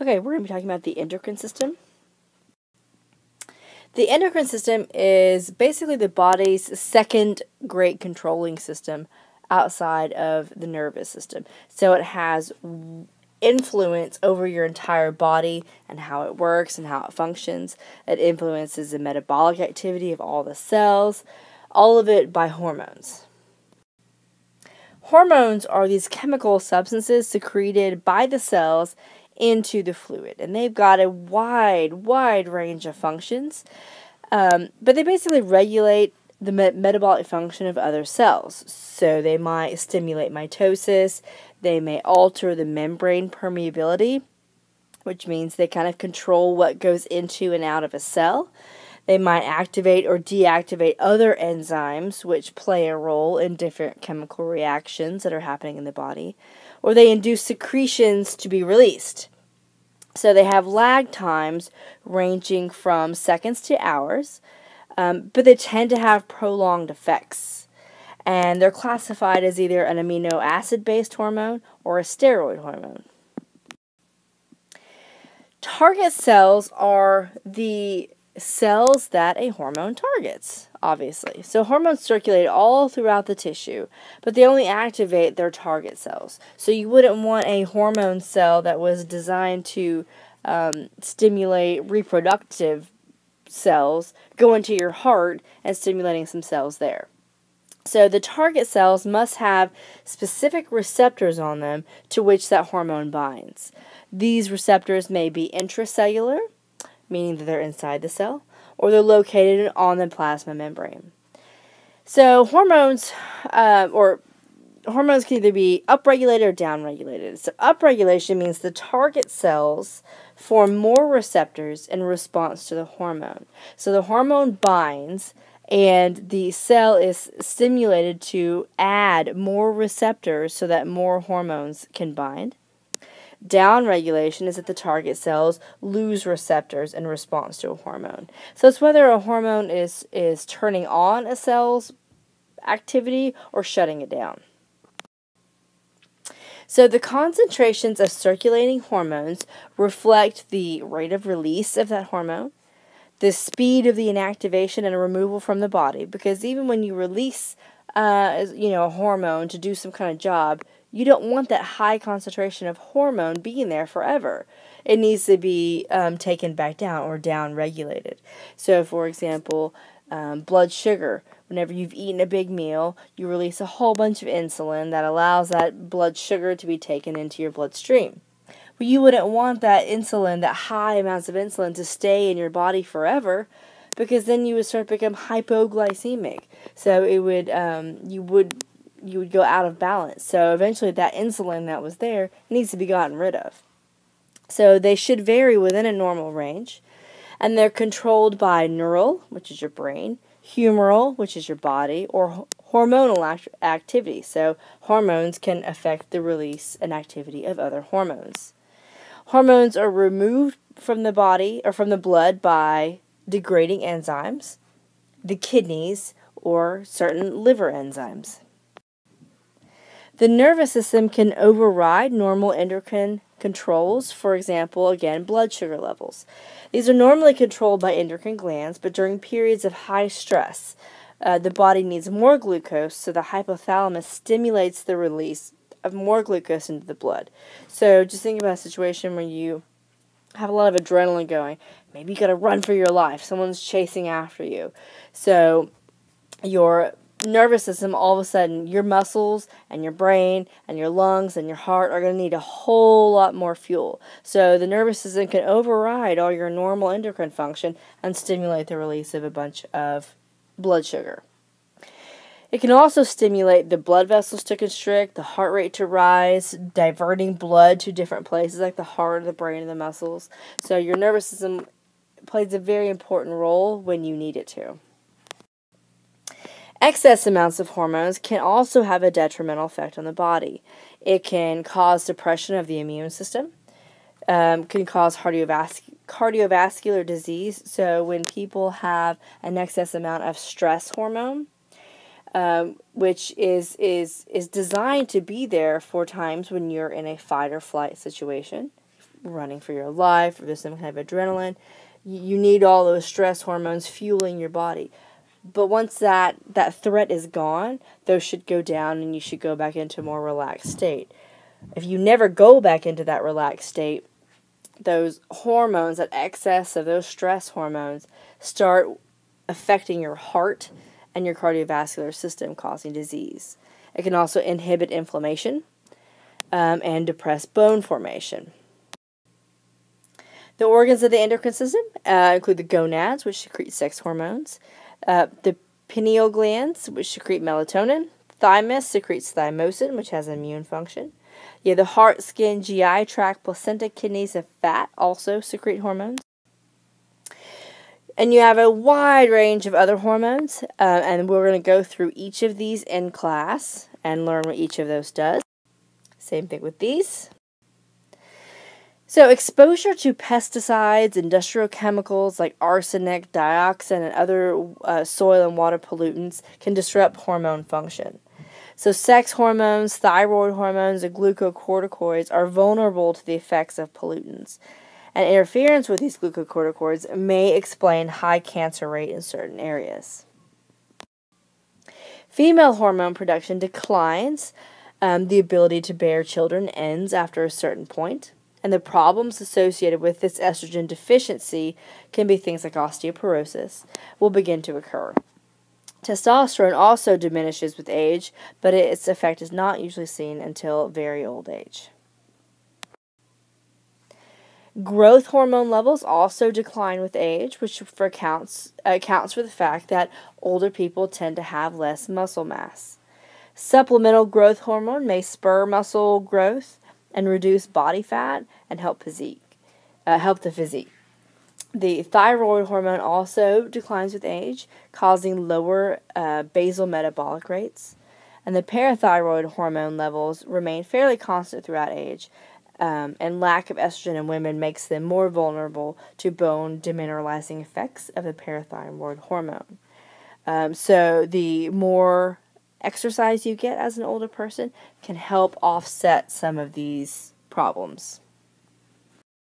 Okay, we're going to be talking about the endocrine system. The endocrine system is basically the body's second great controlling system outside of the nervous system. So it has influence over your entire body and how it works and how it functions. It influences the metabolic activity of all the cells, all of it by hormones. Hormones are these chemical substances secreted by the cells into the fluid, and they've got a wide, wide range of functions. Um, but they basically regulate the me- metabolic function of other cells. So they might stimulate mitosis, they may alter the membrane permeability, which means they kind of control what goes into and out of a cell. They might activate or deactivate other enzymes, which play a role in different chemical reactions that are happening in the body, or they induce secretions to be released. So they have lag times ranging from seconds to hours, um, but they tend to have prolonged effects. And they're classified as either an amino acid based hormone or a steroid hormone. Target cells are the cells that a hormone targets, obviously. So hormones circulate all throughout the tissue, but they only activate their target cells. So you wouldn't want a hormone cell that was designed to um, stimulate reproductive cells go into your heart and stimulating some cells there. So the target cells must have specific receptors on them to which that hormone binds. These receptors may be intracellular, meaning that they're inside the cell, or they're located on the plasma membrane. So hormones, uh, or hormones can either be upregulated or downregulated. So upregulation means the target cells form more receptors in response to the hormone. So the hormone binds and the cell is stimulated to add more receptors so that more hormones can bind. Downregulation is that the target cells lose receptors in response to a hormone. So it's whether a hormone is, is turning on a cell's activity or shutting it down. So the concentrations of circulating hormones reflect the rate of release of that hormone, the speed of the inactivation and removal from the body, because even when you release uh, you know, a hormone to do some kind of job, you don't want that high concentration of hormone being there forever. It needs to be um, taken back down or down regulated. So, for example, um, blood sugar. Whenever you've eaten a big meal, you release a whole bunch of insulin that allows that blood sugar to be taken into your bloodstream. But you wouldn't want that insulin, that high amounts of insulin, to stay in your body forever because then you would start to become hypoglycemic. So it would um, you would you would go out of balance. So eventually that insulin that was there needs to be gotten rid of. So they should vary within a normal range. And they're controlled by neural, which is your brain, humoral, which is your body, or hormonal act- activity. So hormones can affect the release and activity of other hormones. Hormones are removed from the body or from the blood by degrading enzymes, the kidneys, or certain liver enzymes. The nervous system can override normal endocrine controls, for example, again, blood sugar levels. These are normally controlled by endocrine glands, but during periods of high stress, uh, the body needs more glucose, so the hypothalamus stimulates the release of more glucose into the blood. So just think about a situation where you have a lot of adrenaline going. Maybe you got to run for your life. Someone's chasing after you. So your nervous system, all of a sudden, your muscles and your brain and your lungs and your heart are going to need a whole lot more fuel. So the nervous system can override all your normal endocrine function and stimulate the release of a bunch of blood sugar. It can also stimulate the blood vessels to constrict, the heart rate to rise, diverting blood to different places like the heart, the brain, and the muscles. So your nervous system plays a very important role when you need it to. Excess amounts of hormones can also have a detrimental effect on the body. It can cause depression of the immune system, um, can cause cardiovascular cardiovascular disease. So when people have an excess amount of stress hormone, um, which is is is designed to be there for times when you're in a fight or flight situation, running for your life or there's some kind of adrenaline, you need all those stress hormones fueling your body. But once that, that threat is gone, those should go down and you should go back into a more relaxed state. If you never go back into that relaxed state, those hormones, that excess of those stress hormones, start affecting your heart and your cardiovascular system, causing disease. It can also inhibit inflammation um, and depress bone formation. The organs of the endocrine system uh, include the gonads, which secrete sex hormones, uh, the pineal glands, which secrete melatonin, thymus secretes thymosin, which has immune function. Yeah, the heart, skin, GI tract, placenta, kidneys, and fat also secrete hormones. And you have a wide range of other hormones, uh, and we're going to go through each of these in class and learn what each of those does. Same thing with these. So, exposure to pesticides, industrial chemicals like arsenic, dioxin, and other uh, soil and water pollutants can disrupt hormone function. So, sex hormones, thyroid hormones, and glucocorticoids are vulnerable to the effects of pollutants. And interference with these glucocorticoids may explain high cancer rate in certain areas. Female hormone production declines. Um, the ability to bear children ends after a certain point and the problems associated with this estrogen deficiency can be things like osteoporosis will begin to occur. Testosterone also diminishes with age, but its effect is not usually seen until very old age. Growth hormone levels also decline with age, which for accounts, accounts for the fact that older people tend to have less muscle mass. Supplemental growth hormone may spur muscle growth, and reduce body fat and help physique, uh, help the physique. The thyroid hormone also declines with age, causing lower uh, basal metabolic rates. And the parathyroid hormone levels remain fairly constant throughout age, um, and lack of estrogen in women makes them more vulnerable to bone demineralizing effects of the parathyroid hormone. Um, so, the more exercise you get as an older person can help offset some of these problems.